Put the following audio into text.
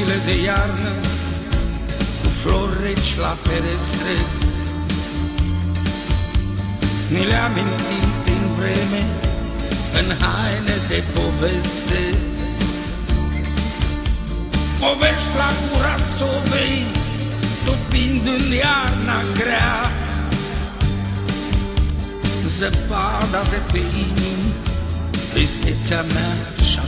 de iarnă Cu flori reci la ferestre. Ni le amintim prin vreme În haine de poveste. Povești la gura sovei Topind în iarna grea. Zăpada de pe inimi Tristețea mea și-a